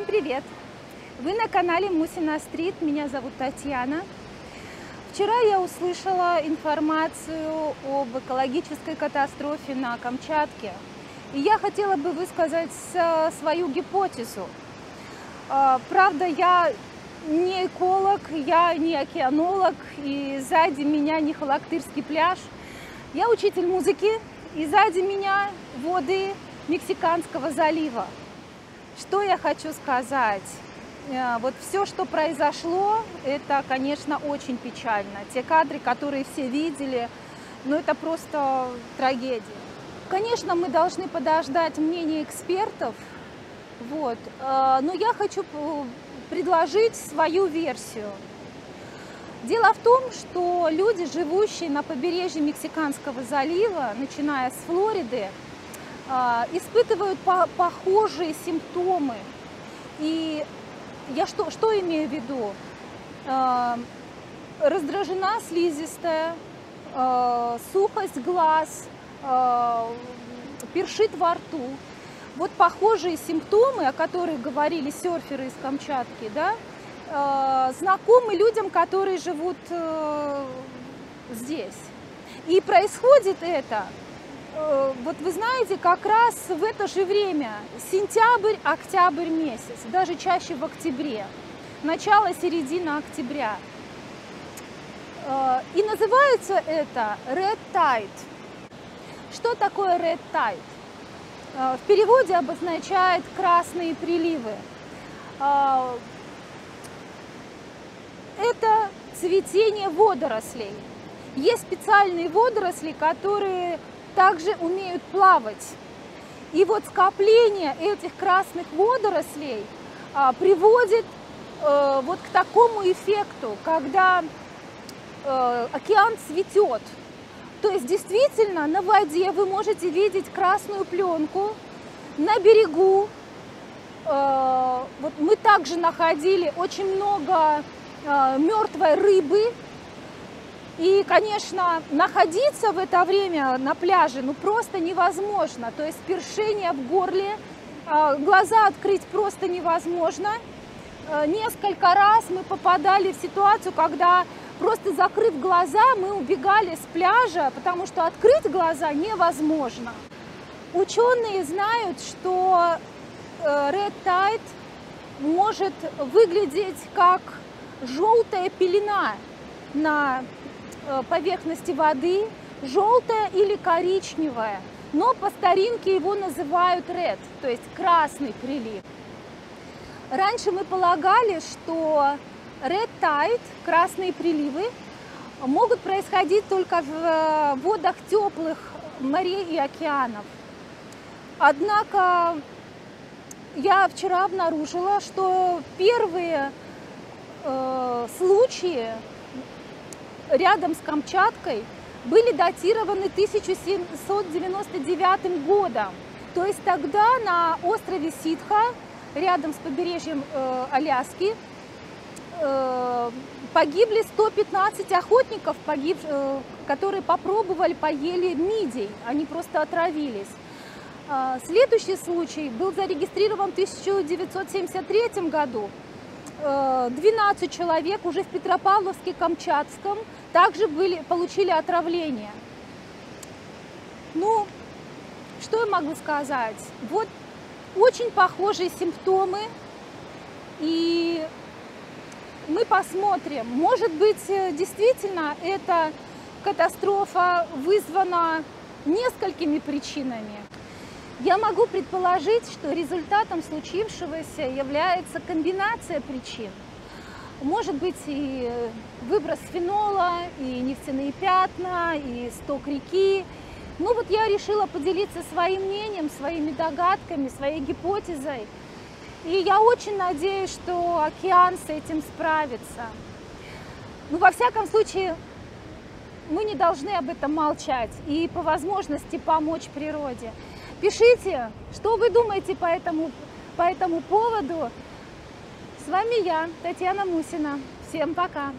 Всем привет! Вы на канале Мусина Стрит, меня зовут Татьяна. Вчера я услышала информацию об экологической катастрофе на Камчатке. И я хотела бы высказать свою гипотезу. А, правда, я не эколог, я не океанолог, и сзади меня не Халактырский пляж. Я учитель музыки, и сзади меня воды Мексиканского залива. Что я хочу сказать? Э, вот все, что произошло, это, конечно, очень печально. Те кадры, которые все видели, ну это просто трагедия. Конечно, мы должны подождать мнение экспертов, вот. Э, но я хочу предложить свою версию. Дело в том, что люди, живущие на побережье Мексиканского залива, начиная с Флориды, а, испытывают похожие симптомы. И я что, что имею в виду? А, раздражена слизистая, а, сухость глаз, першит во рту. Вот похожие симптомы, о которых говорили серферы из Камчатки, да, знакомы людям, которые живут э, здесь. И происходит это вот вы знаете, как раз в это же время, сентябрь, октябрь месяц, даже чаще в октябре, начало-середина октября. Э, и называется это Red Tide. Что такое Red Tide? Э, в переводе обозначает красные приливы. Это цветение водорослей. Есть специальные водоросли, которые также умеют плавать. И вот скопление этих красных водорослей а, приводит а, вот к такому эффекту, когда а, океан цветет. То есть действительно на воде вы можете видеть красную пленку, на берегу э, вот мы также находили очень много э, мертвой рыбы, и, конечно, находиться в это время на пляже ну просто невозможно. То есть першение в горле, а, глаза открыть просто невозможно. Э, несколько раз мы попадали в ситуацию, когда просто закрыв глаза, мы убегали с пляжа, потому что открыть глаза невозможно. Ученые знают, что э, Red Tide может выглядеть как желтая пелена на поверхности воды желтая или коричневая, но по старинке его называют red, то есть красный прилив. Раньше мы полагали, что red tide, красные приливы, могут происходить только в э, водах теплых морей и океанов. Однако я вчера обнаружила, что первые э, случаи рядом с Камчаткой были датированы 1799 годом. То есть тогда на острове Ситха, рядом с побережьем э, Аляски, э, погибли 115 охотников, погиб, э, которые попробовали, поели мидий, они просто отравились. Э, следующий случай был зарегистрирован в 1973 году. 12 э, человек уже в Петропавловске-Камчатском также были, получили отравление. Ну, что я могу сказать? Вот очень похожие симптомы, и мы посмотрим, может быть, э, действительно эта катастрофа вызвана несколькими причинами. Я могу предположить, что результатом случившегося является комбинация причин. Может быть и выброс фенола, и нефтяные пятна, и сток реки. Ну вот я решила поделиться своим мнением, своими догадками, своей гипотезой. И я очень надеюсь, что океан с этим справится. Ну, во всяком случае, мы не должны об этом молчать и по возможности помочь природе. Пишите, что вы думаете по этому, по этому поводу. С вами я, Татьяна Мусина. Всем пока!